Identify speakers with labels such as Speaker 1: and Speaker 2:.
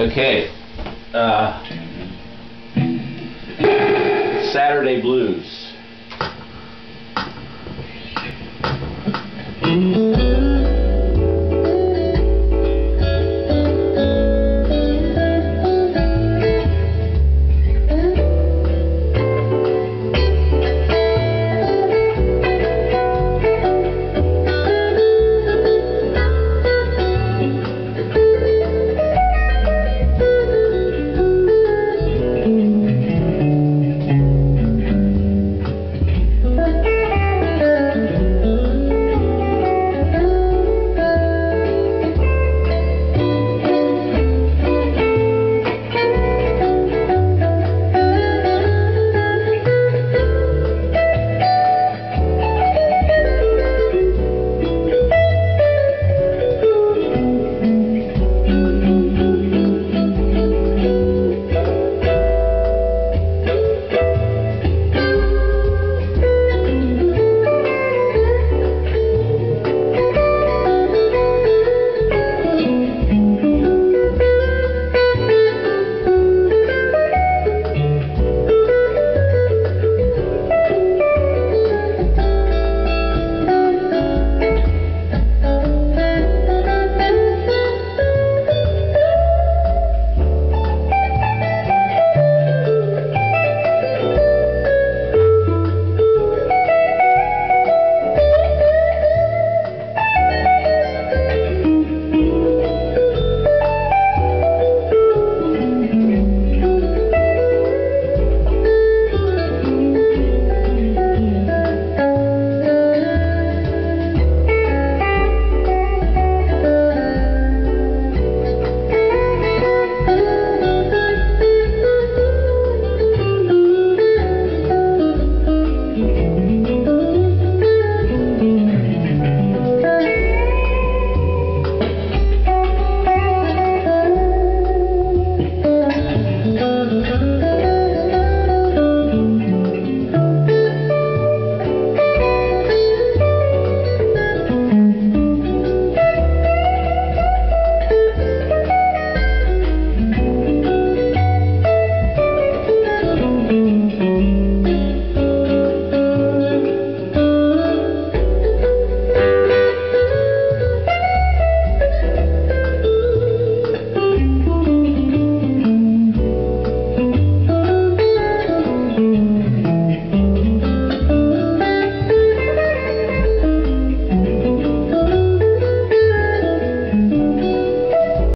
Speaker 1: Okay. Uh, Saturday Blues.